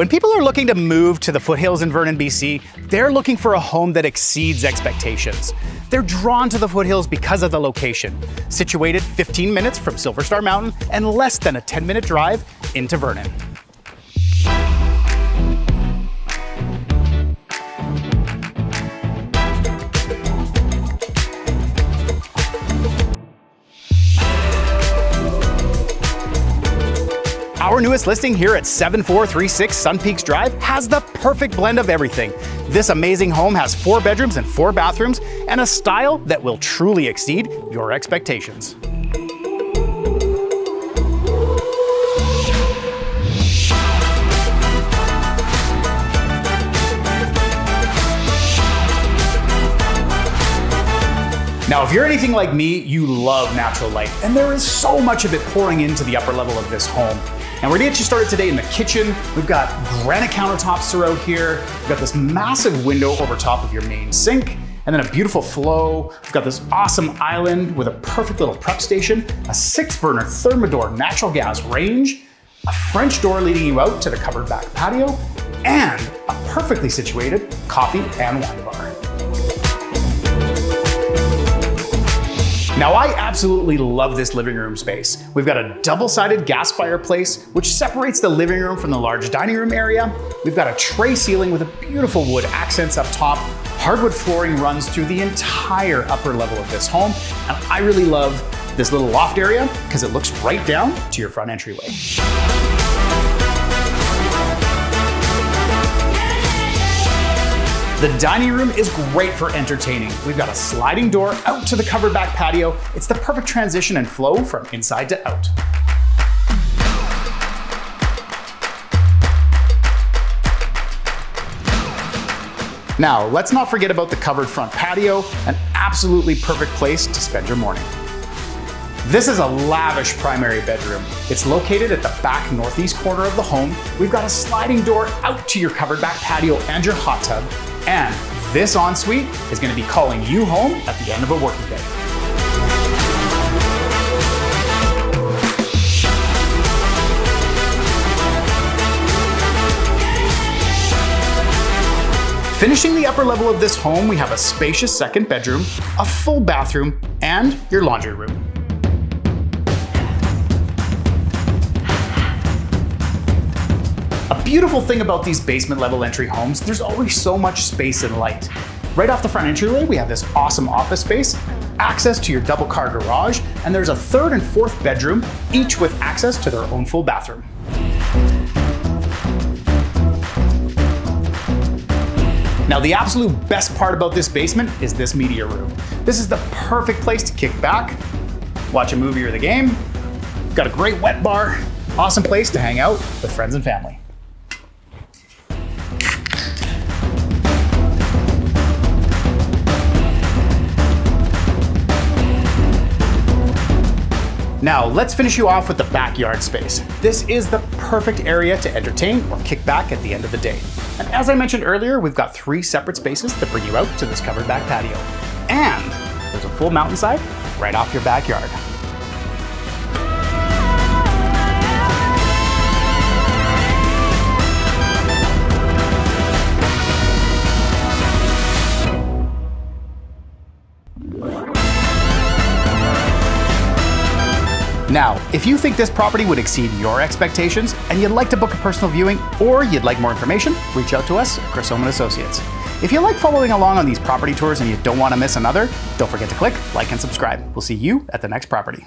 When people are looking to move to the foothills in Vernon, BC, they're looking for a home that exceeds expectations. They're drawn to the foothills because of the location, situated 15 minutes from Silver Star Mountain and less than a 10 minute drive into Vernon. Our newest listing here at 7436 Sun Peaks Drive has the perfect blend of everything. This amazing home has four bedrooms and four bathrooms and a style that will truly exceed your expectations. Now, if you're anything like me, you love natural light, and there is so much of it pouring into the upper level of this home. And we're gonna get you started today in the kitchen. We've got granite countertops throughout here. We've got this massive window over top of your main sink, and then a beautiful flow. We've got this awesome island with a perfect little prep station, a six burner Thermador natural gas range, a French door leading you out to the covered back patio, and a perfectly situated coffee and wine bar. Now I absolutely love this living room space. We've got a double-sided gas fireplace, which separates the living room from the large dining room area. We've got a tray ceiling with a beautiful wood accents up top. Hardwood flooring runs through the entire upper level of this home. And I really love this little loft area because it looks right down to your front entryway. The dining room is great for entertaining. We've got a sliding door out to the covered back patio. It's the perfect transition and flow from inside to out. Now, let's not forget about the covered front patio, an absolutely perfect place to spend your morning. This is a lavish primary bedroom. It's located at the back northeast corner of the home. We've got a sliding door out to your covered back patio and your hot tub, and this ensuite is gonna be calling you home at the end of a working day. Finishing the upper level of this home, we have a spacious second bedroom, a full bathroom, and your laundry room. A beautiful thing about these basement level entry homes, there's always so much space and light. Right off the front entryway, we have this awesome office space, access to your double car garage, and there's a third and fourth bedroom, each with access to their own full bathroom. Now the absolute best part about this basement is this media room. This is the perfect place to kick back, watch a movie or the game, got a great wet bar, awesome place to hang out with friends and family. Now, let's finish you off with the backyard space. This is the perfect area to entertain or kick back at the end of the day. And as I mentioned earlier, we've got three separate spaces that bring you out to this covered back patio. And there's a full mountainside right off your backyard. Now, if you think this property would exceed your expectations and you'd like to book a personal viewing or you'd like more information, reach out to us at Chris Holm and Associates. If you like following along on these property tours and you don't want to miss another, don't forget to click like and subscribe. We'll see you at the next property.